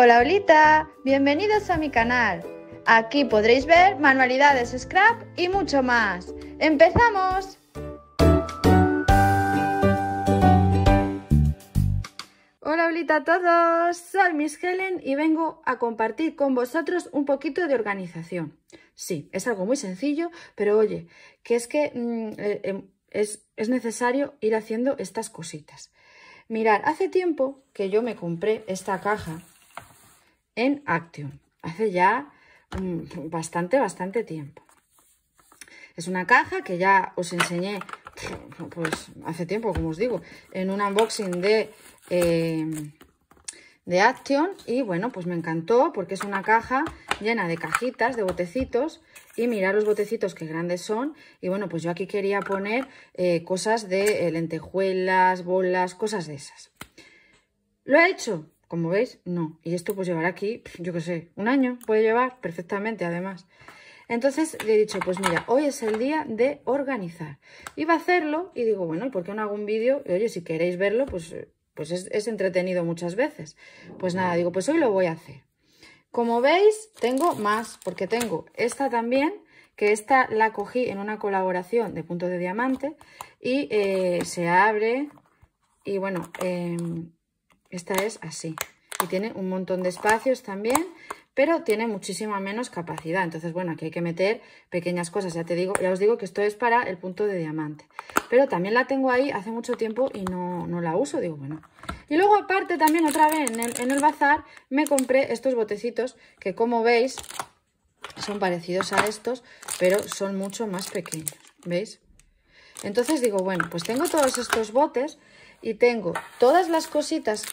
Hola Olita, bienvenidos a mi canal. Aquí podréis ver manualidades scrap y mucho más. ¡Empezamos! Hola Olita a todos, soy Miss Helen y vengo a compartir con vosotros un poquito de organización. Sí, es algo muy sencillo, pero oye, que es que mm, eh, em, es, es necesario ir haciendo estas cositas. Mirad, hace tiempo que yo me compré esta caja en Action. Hace ya mm, bastante, bastante tiempo. Es una caja que ya os enseñé, pues hace tiempo, como os digo, en un unboxing de, eh, de Action. Y bueno, pues me encantó porque es una caja llena de cajitas, de botecitos. Y mirad los botecitos qué grandes son. Y bueno, pues yo aquí quería poner eh, cosas de eh, lentejuelas, bolas, cosas de esas. ¿Lo he hecho? Como veis, no. Y esto pues llevará aquí, yo qué sé, un año puede llevar perfectamente además. Entonces le he dicho, pues mira, hoy es el día de organizar. Iba a hacerlo y digo, bueno, ¿y por qué no hago un vídeo? Y oye, si queréis verlo, pues, pues es, entretenido muchas veces. Pues nada, digo, pues hoy lo voy a hacer. Como veis, tengo más, porque tengo esta también, que esta la cogí en una colaboración de Punto de Diamante y eh, se abre y bueno, eh, esta es así. Y tiene un montón de espacios también, pero tiene muchísima menos capacidad. Entonces, bueno, aquí hay que meter pequeñas cosas. Ya te digo, ya os digo que esto es para el punto de diamante. Pero también la tengo ahí hace mucho tiempo y no, la uso. Digo, bueno. Y luego, aparte, también otra vez en el, en el bazar me compré estos botecitos que, como veis, son parecidos a estos, pero son mucho más pequeños. ¿Veis? Entonces digo, bueno, pues tengo todos estos botes y tengo todas las cositas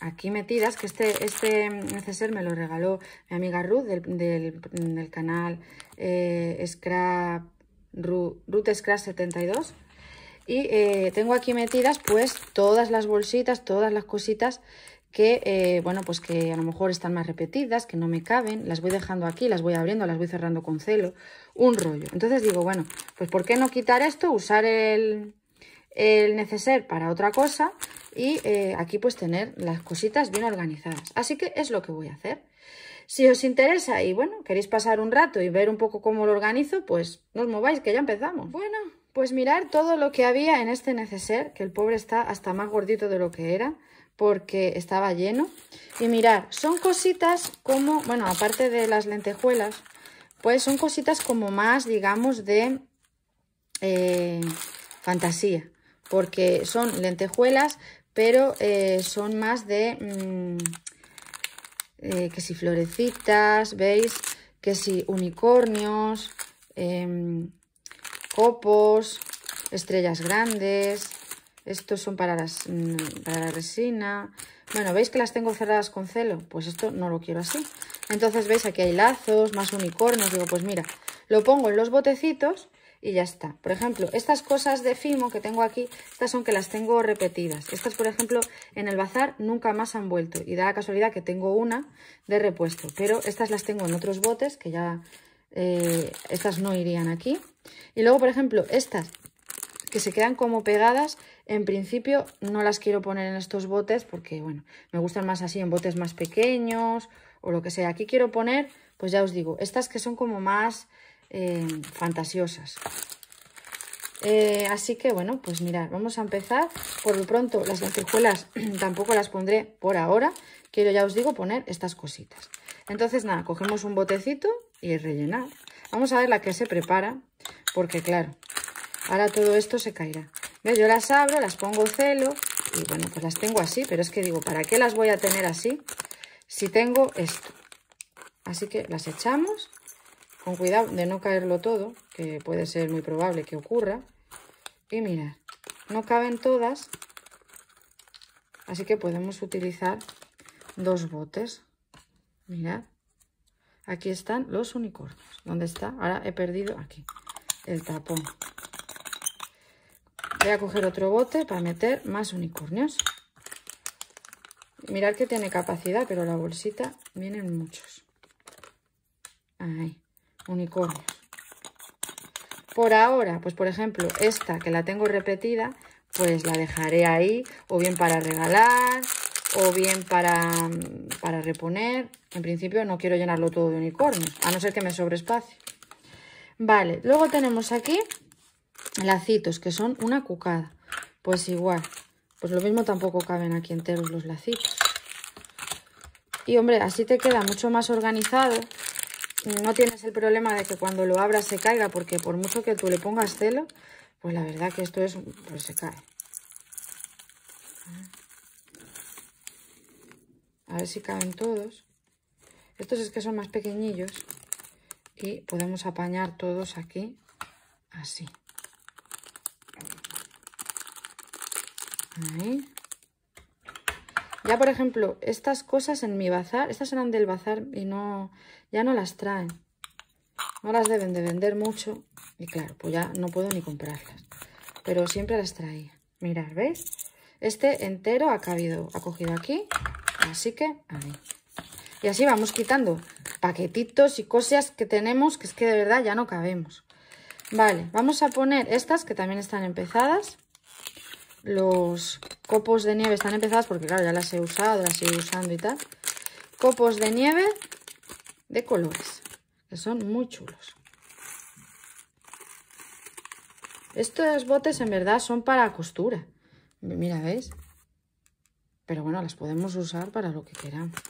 aquí metidas, que este, este neceser me lo regaló mi amiga Ruth del, canal eh, Scrap, Ruth, Scrap 72. Y eh, tengo aquí metidas pues todas las bolsitas, todas las cositas que, eh, bueno, pues que a lo mejor están más repetidas, que no me caben, las voy dejando aquí, las voy abriendo, las voy cerrando con celo, un rollo. Entonces digo, bueno, pues ¿por qué no quitar esto? Usar el, el neceser para otra cosa y eh, aquí pues tener las cositas bien organizadas. Así que es lo que voy a hacer. Si os interesa y bueno, queréis pasar un rato y ver un poco cómo lo organizo, pues no os mováis que ya empezamos. Bueno, pues mirar todo lo que había en este neceser, que el pobre está hasta más gordito de lo que era, porque estaba lleno. Y mirar, son cositas como, bueno, aparte de las lentejuelas, pues son cositas como más, digamos, de eh, fantasía porque son lentejuelas, pero eh, son más de mm, eh, que si florecitas, ¿veis? Que si unicornios, em, copos, estrellas grandes. Estos son para, mm, para la resina. Bueno, ¿veis que las tengo cerradas con celo? Pues esto no lo quiero así. Entonces, ¿veis? Aquí hay lazos, más unicornios. Digo, pues mira, lo pongo en los botecitos y ya está. Por ejemplo, estas cosas de Fimo que tengo aquí, estas son que las tengo repetidas. Estas, por ejemplo, en el bazar nunca más han vuelto y da la casualidad que tengo una de repuesto, pero estas las tengo en otros botes que ya, eh, estas no irían aquí. Y luego, por ejemplo, estas que se quedan como pegadas, en principio no las quiero poner en estos botes porque, bueno, me gustan más así en botes más pequeños o lo que sea. Aquí quiero poner, pues ya os digo, estas que son como más eh, fantasiosas. Eh, así que bueno, pues mirad, vamos a empezar. Por lo pronto las lentejuelas tampoco las pondré por ahora. Quiero, ya os digo, poner estas cositas. Entonces nada, cogemos un botecito y rellenar. Vamos a ver la que se prepara, porque claro, ahora todo esto se caerá. Yo las abro, las pongo celo y bueno, pues las tengo así. Pero es que digo, ¿para qué las voy a tener así si tengo esto? Así que las echamos con cuidado de no caerlo todo, que puede ser muy probable que ocurra. Y mirad, no caben todas, así que podemos utilizar dos botes. Mirad, aquí están los unicornios. ¿Dónde está? Ahora he perdido aquí el tapón. Voy a coger otro bote para meter más unicornios. Mirad que tiene capacidad, pero la bolsita vienen muchos. Ahí unicornios. Por ahora, pues por ejemplo, esta que la tengo repetida, pues la dejaré ahí, o bien para regalar, o bien para, para reponer. En principio no quiero llenarlo todo de unicornios, a no ser que me sobre espacio. Vale, luego tenemos aquí lacitos, que son una cucada. Pues igual, pues lo mismo tampoco caben aquí enteros los lacitos. Y hombre, así te queda mucho más organizado. No tienes el problema de que cuando lo abras se caiga, porque por mucho que tú le pongas celo, pues la verdad que esto es, pues se cae. A ver si caben todos. Estos es que son más pequeñillos y podemos apañar todos aquí así. Ahí. Ya, por ejemplo, estas cosas en mi bazar, estas eran del bazar y no, ya no las traen. No las deben de vender mucho y claro, pues ya no puedo ni comprarlas. Pero siempre las traía. Mirad, ¿veis? Este entero ha cabido, ha cogido aquí, así que ahí. Y así vamos quitando paquetitos y cosas que tenemos que es que de verdad ya no cabemos. Vale, vamos a poner estas que también están empezadas. Los copos de nieve están empezadas porque claro, ya las he usado, las sigo usando y tal. Copos de nieve de colores, que son muy chulos. Estos botes en verdad son para costura. Mira, ¿veis? Pero bueno, las podemos usar para lo que queramos.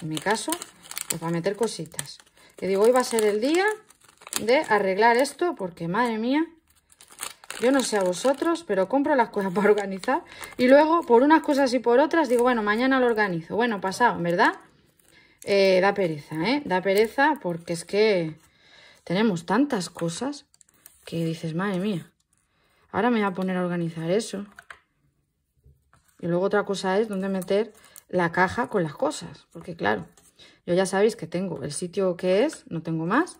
En mi caso, pues para meter cositas. Que digo, hoy va a ser el día de arreglar esto porque, madre mía, yo no sé a vosotros, pero compro las cosas para organizar y luego, por unas cosas y por otras, digo, bueno, mañana lo organizo. Bueno, pasado, ¿verdad? Eh, da pereza, ¿eh? Da pereza porque es que tenemos tantas cosas que dices, madre mía, ahora me voy a poner a organizar eso. Y luego otra cosa es dónde meter la caja con las cosas, porque claro, yo ya sabéis que tengo el sitio que es, no tengo más,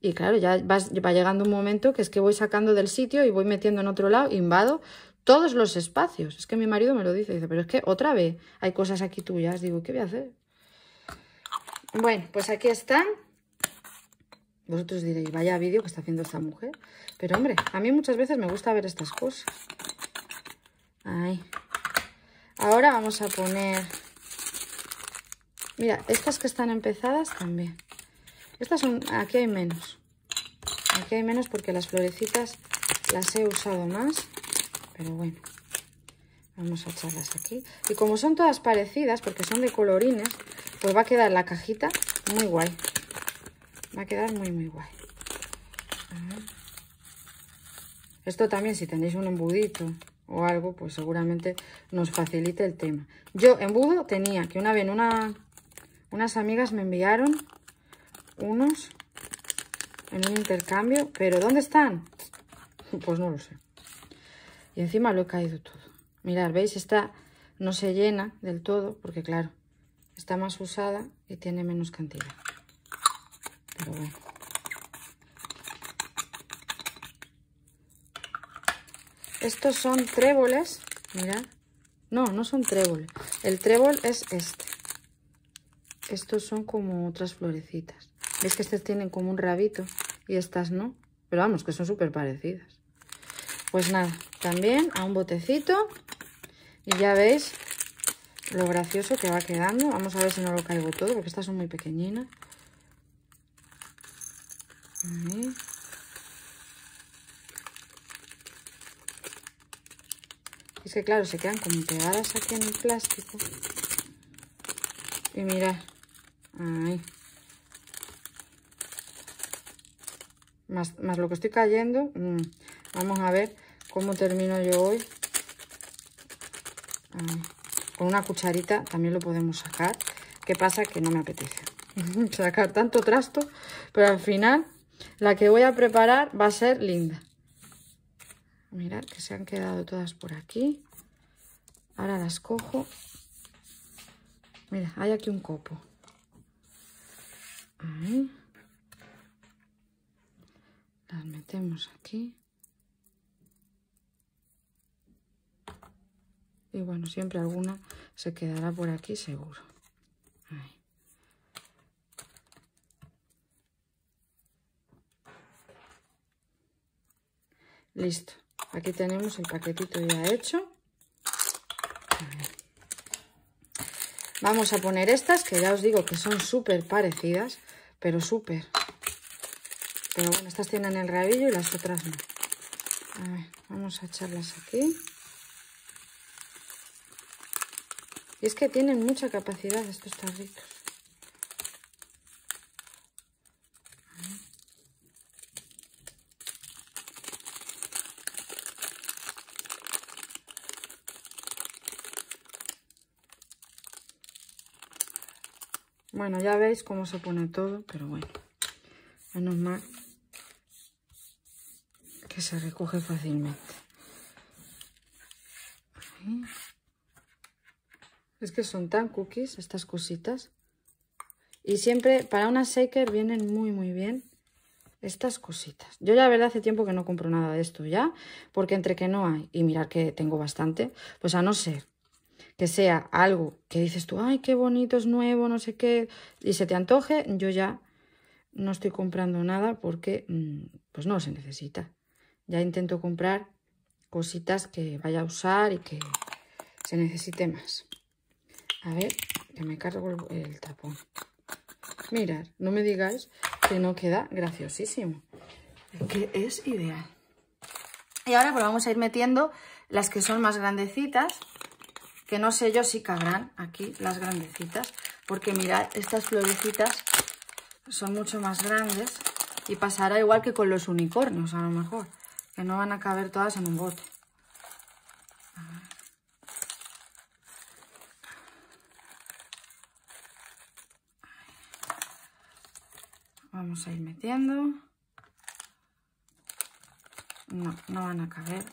y claro, ya va, llegando un momento que es que voy sacando del sitio y voy metiendo en otro lado, invado todos los espacios. Es que mi marido me lo dice, dice, pero es que otra vez hay cosas aquí tuyas. Digo, ¿qué voy a hacer? Bueno, pues aquí están. Vosotros diréis, vaya vídeo que está haciendo esta mujer. Pero hombre, a mí muchas veces me gusta ver estas cosas. Ahí. Ahora vamos a poner... Mira, estas que están empezadas también. Estas son, aquí hay menos. Aquí hay menos porque las florecitas las he usado más. Pero bueno, vamos a echarlas aquí. Y como son todas parecidas, porque son de colorines, pues va a quedar la cajita muy guay. Va a quedar muy, muy guay. Esto también, si tenéis un embudito o algo, pues seguramente nos facilite el tema. Yo, embudo, tenía que una vez una, unas amigas me enviaron unos en un intercambio, pero ¿dónde están? Pues no lo sé. Y encima lo he caído todo. Mirad, ¿veis? Esta no se llena del todo, porque claro, está más usada y tiene menos cantidad. Pero bueno. Estos son tréboles, mirad. No, no son tréboles. El trébol es este. Estos son como otras florecitas. ¿Veis que estas tienen como un rabito y estas no? Pero vamos, que son súper parecidas. Pues nada, también a un botecito. Y ya veis lo gracioso que va quedando. Vamos a ver si no lo caigo todo, porque estas son muy pequeñinas. Es que claro, se quedan como pegadas aquí en el plástico. Y mirad. Ahí. Más, lo que estoy cayendo. Mm, vamos a ver cómo termino yo hoy. con una cucharita también lo podemos sacar. ¿Qué pasa? Que no me apetece sacar tanto trasto, pero al final la que voy a preparar va a ser linda. Mirad que se han quedado todas por aquí. Ahora las cojo. Mira, hay aquí un copo. Ahí las metemos aquí. Y bueno siempre alguna se quedará por aquí seguro. Listo. Aquí tenemos el paquetito ya hecho. Vamos a poner estas, que ya os digo que son súper parecidas, pero súper. Pero bueno, estas tienen el rabillo y las otras no. A ver, vamos a echarlas aquí. Y es que tienen mucha capacidad estos tarritos. Bueno, ya veis cómo se pone todo, pero bueno, menos mal que se recoge fácilmente. Es que son tan cookies estas cositas. Y siempre para una shaker vienen muy muy bien estas cositas. Yo ya la verdad hace tiempo que no compro nada de esto ya, porque entre que no hay y mirar que tengo bastante, pues a no ser que sea algo que dices tú, ay, qué bonito, es nuevo, no sé qué, y se te antoje, yo ya no estoy comprando nada porque mm, pues no se necesita. Ya intento comprar cositas que vaya a usar y que se necesite más. A ver, que me cargo el, tapón. Mirad, no me digáis que no queda graciosísimo. que es ideal. Y ahora pues vamos a ir metiendo las que son más grandecitas que no sé yo si cabrán aquí las grandecitas, porque mirad, estas florecitas son mucho más grandes y pasará igual que con los unicornios a lo mejor, que no van a caber todas en un bote. Vamos a ir metiendo. No, no van a caber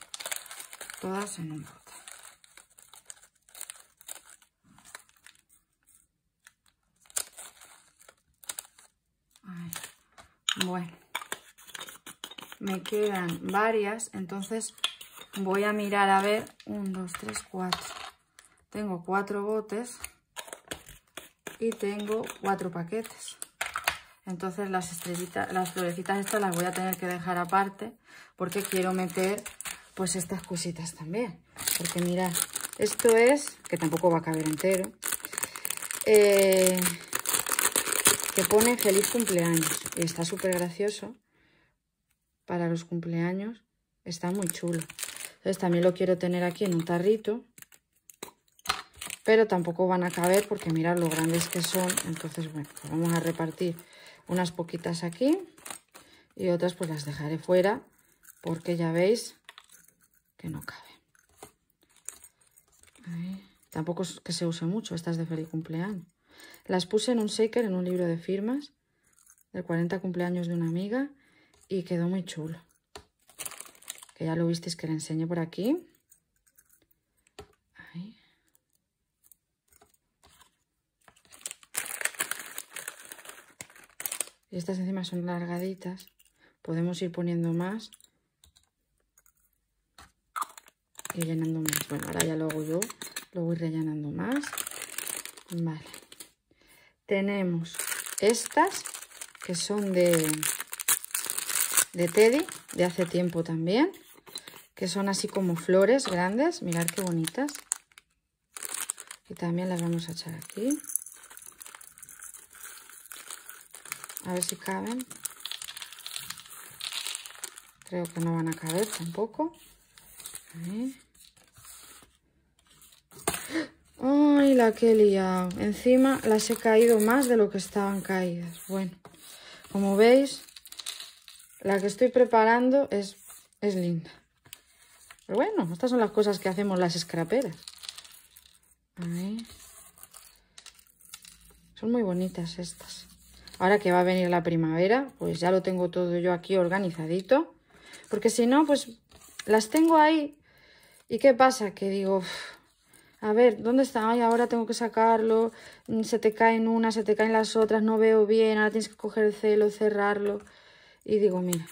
todas en un bote. Bueno, me quedan varias, entonces voy a mirar a ver. 1, 2, 3, 4. Tengo cuatro botes y tengo cuatro paquetes. Entonces las estrellitas, las florecitas estas las voy a tener que dejar aparte porque quiero meter pues estas cositas también. Porque mirad, esto es, que tampoco va a caber entero, eh, que pone feliz cumpleaños. Y está súper gracioso para los cumpleaños. Está muy chulo. Entonces también lo quiero tener aquí en un tarrito. Pero tampoco van a caber porque mirad lo grandes que son. Entonces, bueno, pues vamos a repartir unas poquitas aquí. Y otras pues las dejaré fuera porque ya veis que no cabe. Tampoco es que se use mucho estas de feliz cumpleaños. Las puse en un shaker, en un libro de firmas, del 40 cumpleaños de una amiga, y quedó muy chulo. Que ya lo visteis que le enseñé por aquí. Y estas encima son largaditas. Podemos ir poniendo más. Y llenando más. Bueno, ahora ya lo hago yo. Lo voy rellenando más. Vale tenemos estas que son de, de Teddy, de hace tiempo también, que son así como flores grandes, mirad qué bonitas. Y también las vamos a echar aquí. A ver si caben. Creo que no van a caber tampoco. Ay, la que he liado. Encima las he caído más de lo que estaban caídas. Bueno, como veis, la que estoy preparando es, es linda. Pero bueno, estas son las cosas que hacemos las escraperas. Son muy bonitas estas. Ahora que va a venir la primavera, pues ya lo tengo todo yo aquí organizadito. Porque si no, pues las tengo ahí. ¿Y qué pasa? Que digo, a ver, ¿dónde está? Ay, ahora tengo que sacarlo, mm, se te caen unas, se te caen las otras, no veo bien, ahora tienes que coger el celo, cerrarlo. Y digo, mira,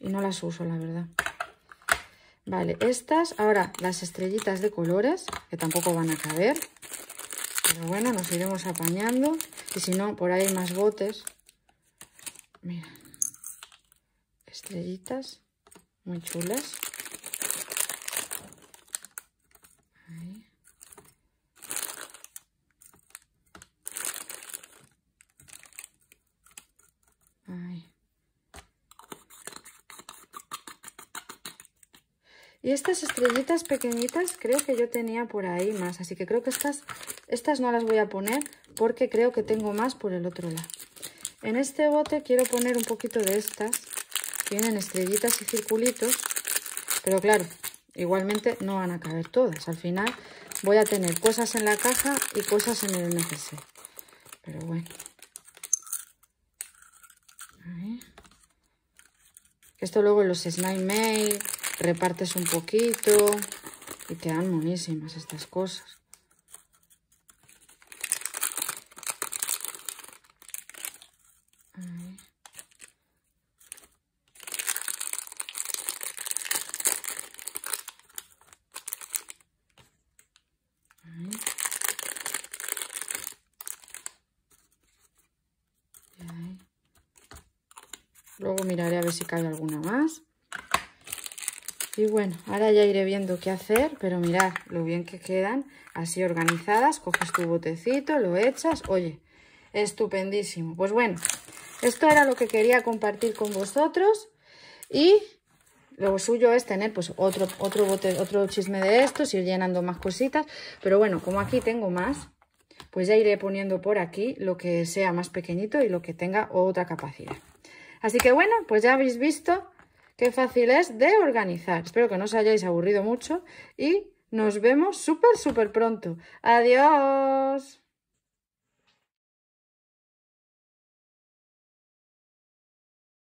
y no las uso, la verdad. Vale, estas, ahora las estrellitas de colores, que tampoco van a caber. Pero bueno, nos iremos apañando. Y si no, por ahí hay más botes. Mira, estrellitas muy chulas. Y estas estrellitas pequeñitas creo que yo tenía por ahí más. Así que creo que estas, estas no las voy a poner porque creo que tengo más por el otro lado. En este bote quiero poner un poquito de estas. Tienen estrellitas y circulitos. Pero claro, igualmente no van a caber todas. Al final voy a tener cosas en la caja y cosas en el NFS. Pero bueno. Esto luego en los Slime Mail repartes un poquito y quedan monísimas estas cosas. Luego miraré a ver si cae alguna más. Y bueno, ahora ya iré viendo qué hacer, pero mirad lo bien que quedan, así organizadas. Coges tu botecito, lo echas, oye, estupendísimo. Pues bueno, esto era lo que quería compartir con vosotros y lo suyo es tener pues otro, otro bote, otro chisme de estos, ir llenando más cositas. Pero bueno, como aquí tengo más, pues ya iré poniendo por aquí lo que sea más pequeñito y lo que tenga otra capacidad. Así que bueno, pues ya habéis visto qué fácil es de organizar. Espero que no os hayáis aburrido mucho y nos vemos súper, súper pronto. ¡Adiós!